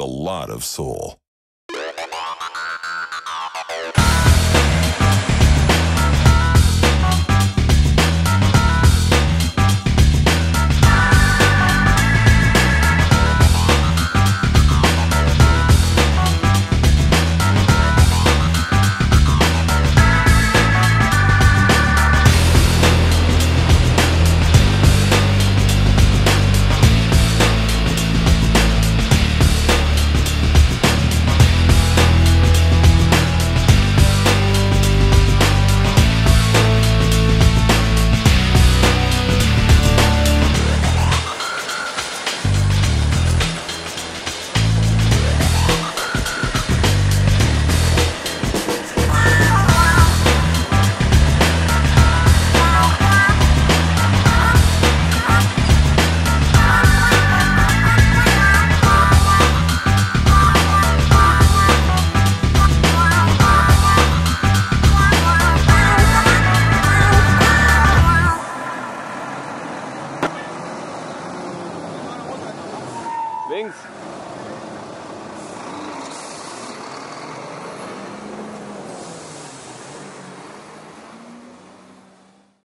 a lot of soul. Links.